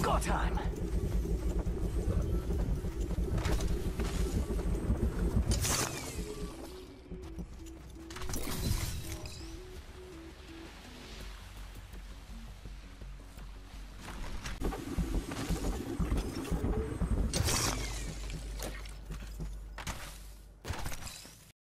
Score time!